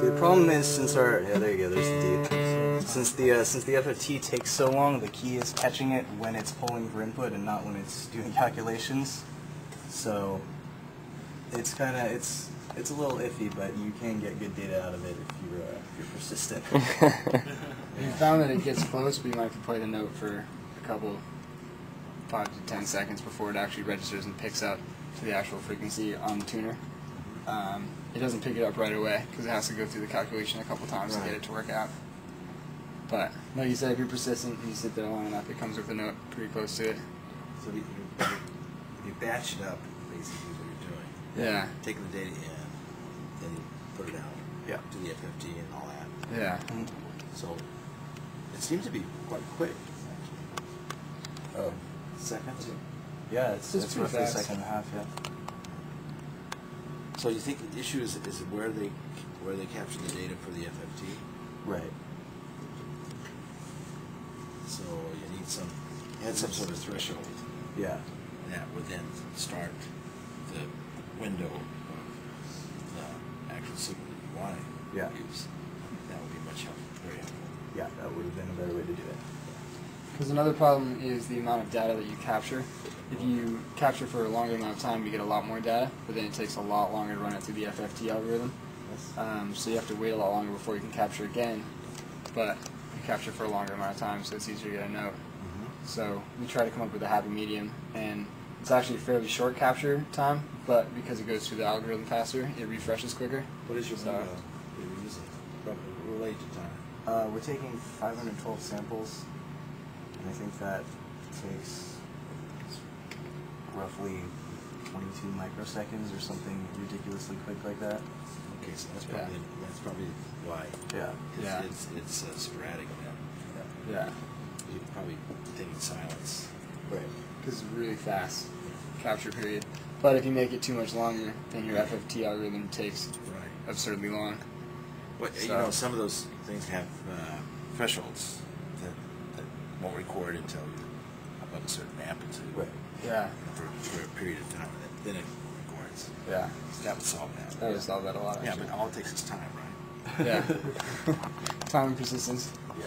The problem is since our yeah there you go there's the D. Since the uh, since the FFT takes so long, the key is catching it when it's pulling for input and not when it's doing calculations. So it's kind of it's it's a little iffy, but you can get good data out of it if you're uh, if you're persistent. You found that it gets close, but you might have to play the note for a couple, five to ten seconds before it actually registers and picks up to the actual frequency on the tuner. Um, it doesn't pick it up right away because it has to go through the calculation a couple times to get it to work out. But like you said, if you're persistent and you sit there long enough, it comes with a note pretty close to it. So you, you, you batch it up, basically, is what you're doing. Yeah. Take the data in, then you put it out. Yeah. To the FFT and all that. Yeah. So it seems to be quite quick. oh Seconds. yeah, it's It's it's roughly a second and a half. Yeah. So you think the issue is, is where they where they capture the data for the FFT? Right. So you need some add some sort of threshold Yeah. that would then start the window of the actual signal that you want to Yeah. use. That would be much help, very helpful. Yeah, that would have been a better way to do it. Because another problem is the amount of data that you capture. If you capture for a longer amount of time, you get a lot more data, but then it takes a lot longer to run it through the FFT algorithm. Um, so you have to wait a lot longer before you can capture again, but you capture for a longer amount of time, so it's easier to get a note. So we try to come up with a happy medium, and it's actually a fairly short capture time, but because it goes through the algorithm faster, it refreshes quicker. What is your So- window that you're using? Roughly relate to time. Uh, we're taking 512 samples, and I think that takes roughly 22 microseconds or something ridiculously quick like that. Okay, so that's Yeah. probably that's probably why. Yeah. It's, Yeah. it's, it's uh, sporadic then. Yeah, You're probably taking silence. Right. because it's really fast capture period. But if you make it too much longer, then your FFT algorithm takes Right. absurdly long. What, you know, some of those things have uh, thresholds won't record until you're above a certain amplitude Right. Yeah, for, for a period of time, and then it records. yeah. That would solve that. That would solve that a lot. Yeah, actually. but all it takes is time, right? yeah. Time and persistence. Yeah.